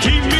Keep me